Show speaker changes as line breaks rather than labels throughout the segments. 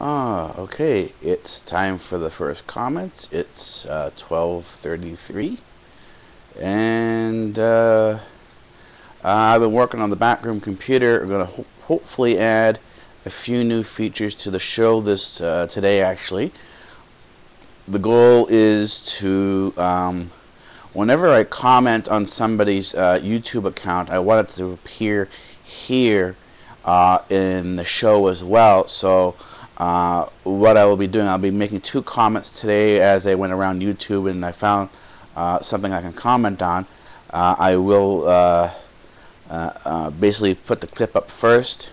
Ah, okay. It's time for the first comments. It's uh, 12:33, and uh, I've been working on the backroom computer. I'm gonna ho hopefully add a few new features to the show this uh, today. Actually, the goal is to um, whenever I comment on somebody's uh, YouTube account, I want it to appear here uh, in the show as well. So. Uh, what I will be doing, I'll be making two comments today as I went around YouTube and I found uh, something I can comment on. Uh, I will uh, uh, basically put the clip up first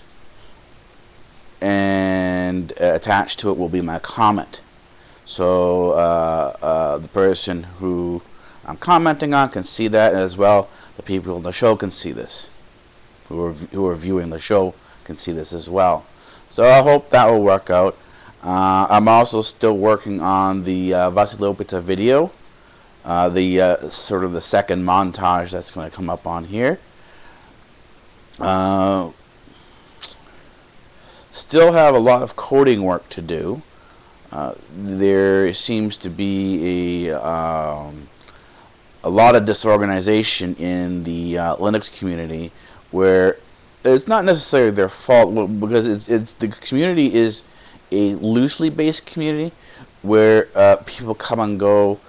and attached to it will be my comment. So the person who I'm commenting on can see that as well. The people in the show can see this. Who are, who are viewing the show can see this as well. So I hope that will work out. Uh, I'm also still working on the uh, Vasilopita video, uh, the uh, sort of the second montage that's going to come up on here. Uh, still have a lot of coding work to do. Uh, there seems to be a um, a lot of disorganization in the uh, Linux community where it's not necessarily their fault because it's, it's the community is a loosely based community where uh, people come and go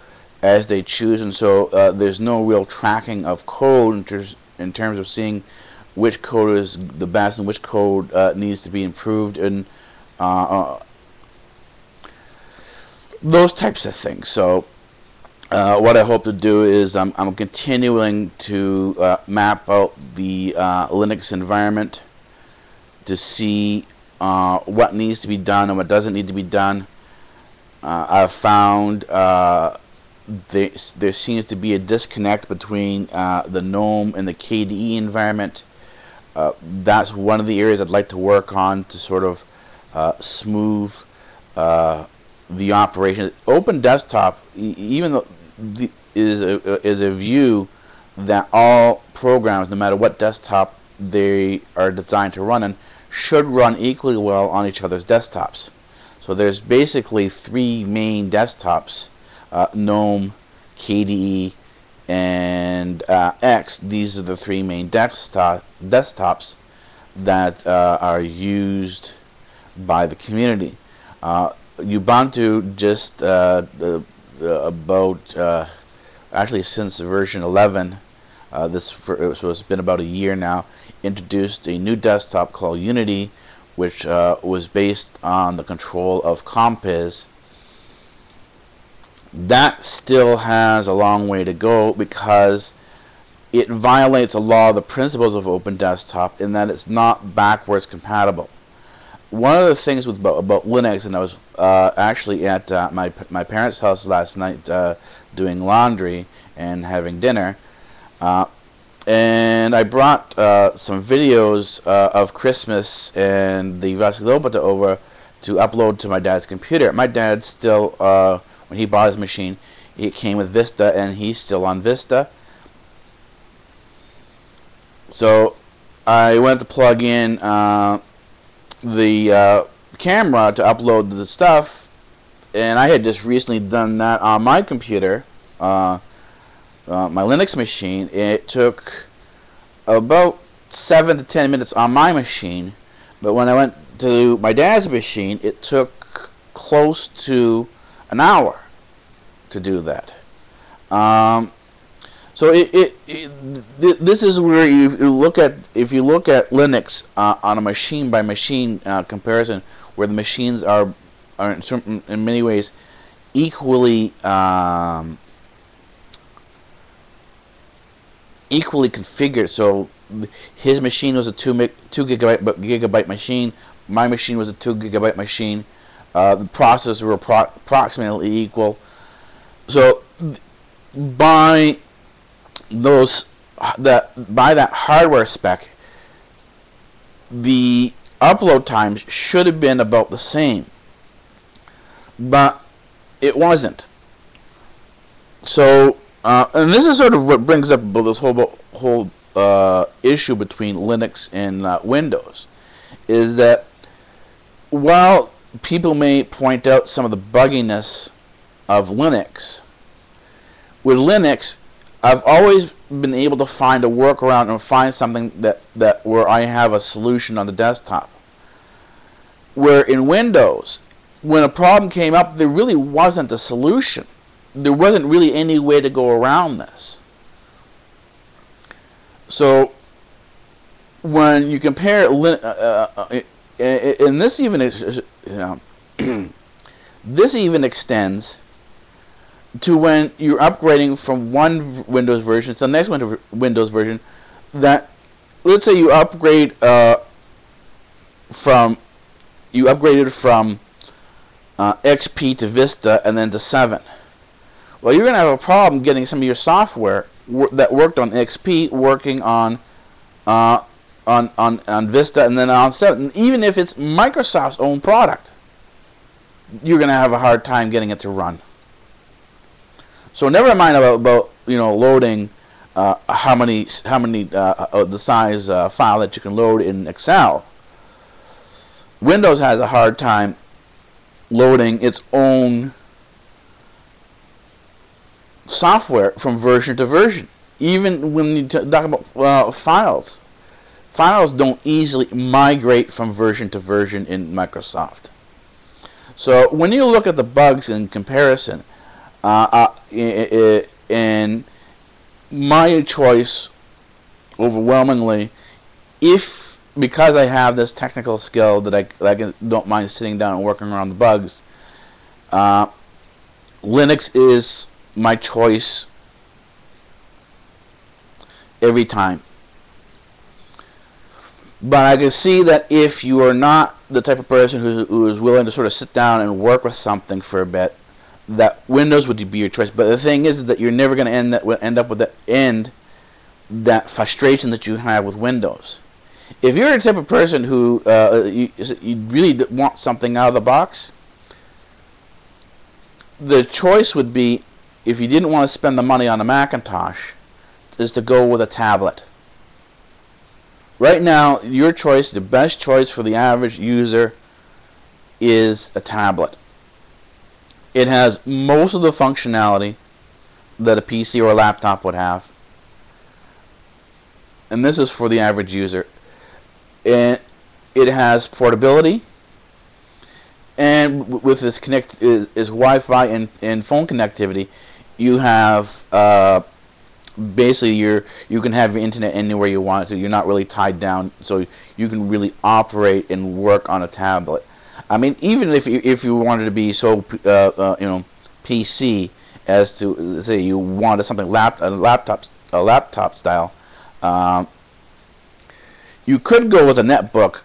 as they choose and so uh, there's no real tracking of code in, ter in, terms of seeing which code is the best and which code uh, needs to be improved and uh, uh, those types of things. So uh, what I hope to do is I'm, I'm continuing to uh, map out the uh, Linux environment to see uh, what needs to be done and what doesn't need to be done. Uh, I've found there, there seems to be a disconnect between the GNOME and the KDE environment. that's one of the areas I'd like to work on to sort of smooth the operation. Open Desktop, even though is a, is a view that all programs, no matter what desktop they are designed to run in, should run equally well on each other's desktops. So there's basically three main desktops, uh, GNOME, KDE, and uh, X. These are the three main desktop desktops that uh, are used by the community. Uh, Ubuntu just uh, about uh, actually since version 11 uh, this for, so it's been about a year now introduced a new desktop called Unity which uh, was based on the control of Compiz. That still has a long way to go because it violates a lot of the principles of open desktop in that it's not backwards compatible one of the things with about, Linux, and I was uh, actually at uh, my my parents' house last night uh, doing laundry and having dinner, uh, and I brought uh, some videos uh, of Christmas and the Vasilopita over to upload to my dad's computer. My dad still, when he bought his machine, it came with Vista, and he's still on Vista. So I went to plug in the uh, camera to upload the stuff and I had just recently done that on my computer uh, uh, my Linux machine. It took about 7 to 10 minutes on my machine but when I went to my dad's machine it took close to an hour to do that. Um, so it, it, it th this is where you, look at if you look at Linux uh, on a machine by machine uh, comparison, where the machines are are in, certain, in many ways equally um, equally configured. So his machine was a two two gigabyte gigabyte machine. My machine was a two gigabyte machine. Uh, the processors were appro approximately equal. So by those that by that hardware spec the upload times should have been about the same but it wasn't so uh, and this is sort of what brings up this whole whole uh, issue between Linux and uh, Windows is that while people may point out some of the bugginess of Linux. With Linux, I've always been able to find a workaround and find something that, that where I have a solution on the desktop. Where in Windows, when a problem came up, there really wasn't a solution. There wasn't really any way to go around this. So when you compare, uh, uh, uh, and this even is, you know, this even extends to when you're upgrading from one Windows version to the next Windows version. That let's say you upgrade uh, from you upgraded from uh, XP to Vista and then to 7. Well, you're going to have a problem getting some of your software that worked on XP working on uh, on, on, on Vista and then on 7. even if it's Microsoft's own product, you're going to have a hard time getting it to run. So never mind about, about you know loading uh, how many how many uh, uh, the size uh, file that you can load in Excel. Windows has a hard time loading its own software from version to version. Even when you talk about uh, files, files don't easily migrate from version to version in Microsoft. So when you look at the bugs in comparison, uh, uh, and my choice overwhelmingly, if because I have this technical skill that I, that I don't mind sitting down and working around the bugs, uh, Linux is my choice every time. But I can see that if you are not the type of person who, who is willing to sort of sit down and work with something for a bit, that Windows would be your choice. But the thing is that you're never going to end that end up with the end that frustration that you have with Windows. If you're the type of person who uh, you, you really want something out of the box, the choice would be if you didn't want to spend the money on a Macintosh, is to go with a tablet. Right now, your choice, the best choice for the average user, is a tablet. It has most of the functionality that a PC or a laptop would have. And this is for the average user. And it has portability. And with this connect is, Wi-Fi and, and phone connectivity, you have uh, basically you're you can have your internet anywhere you want to. You're not really tied down, so you can really operate and work on a tablet. I mean, even if you, if you wanted to be so uh, uh, you know PC as to say you wanted something lap a laptop a laptop style, um, you could go with a netbook,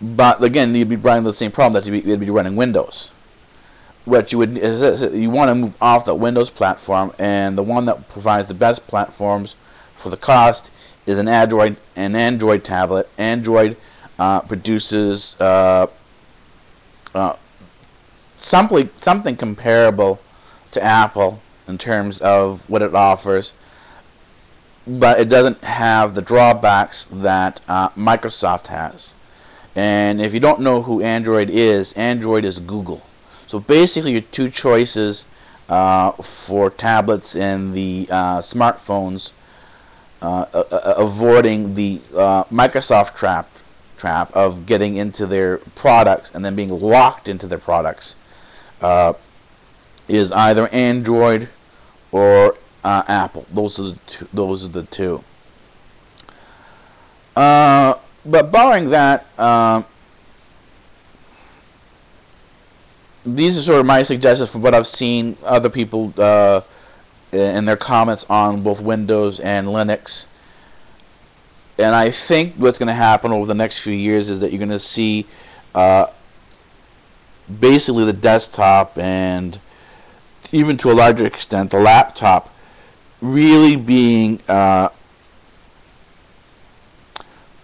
but again you'd be running the same problem that you'd be, you'd be running Windows. What you would you want to move off the Windows platform, and the one that provides the best platforms for the cost is an Android an Android tablet. Android uh, produces uh, uh, something something comparable to Apple in terms of what it offers, but it doesn't have the drawbacks that uh, Microsoft has. And if you don't know who Android is, Android is Google. So basically, your two choices uh, for tablets and the uh, smartphones, uh, avoiding the Microsoft trap trap of getting into their products and then being locked into their products uh, is either Android or uh, Apple. Those are the two. Those are the two. Uh, but barring that, uh, these are sort of my suggestions from what I've seen other people uh, in their comments on both Windows and Linux and I think what's going to happen over the next few years is that you're going to see uh, basically the desktop and even to a larger extent the laptop really being uh,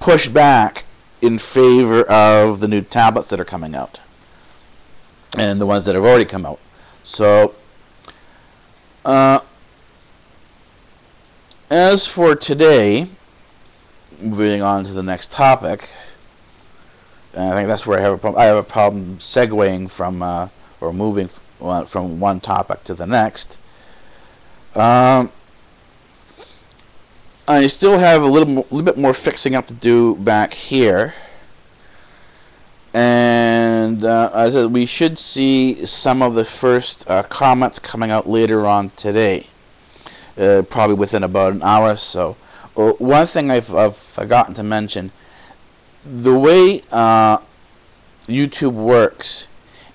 pushed back in favor of the new tablets that are coming out and the ones that have already come out. So, uh, as for today, moving on to the next topic, And I think that's where I have a problem. I have a problem segueing from uh, or moving from one topic to the next. Um, I still have a little, mo- little bit more fixing up to do back here. And uh, I said, we should see some of the first uh, comments coming out later on today, uh, probably within about an hour or so. Uh, one thing I've, I've forgotten to mention, the way uh, YouTube works,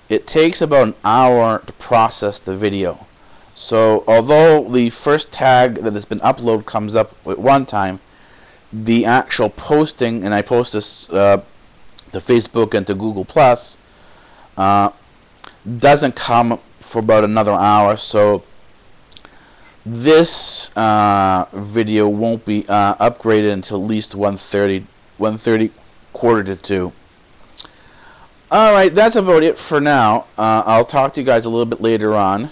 it takes about an hour to process the video. So although the first tag that has been uploaded comes up at one time, the actual posting, and I post this uh, to Facebook and to Google Plus, uh, doesn't come for about another hour. So this uh, video won't be uh, upgraded until at least 1:30, 1:30, quarter to two. All right, that's about it for now. Uh, I'll talk to you guys a little bit later on.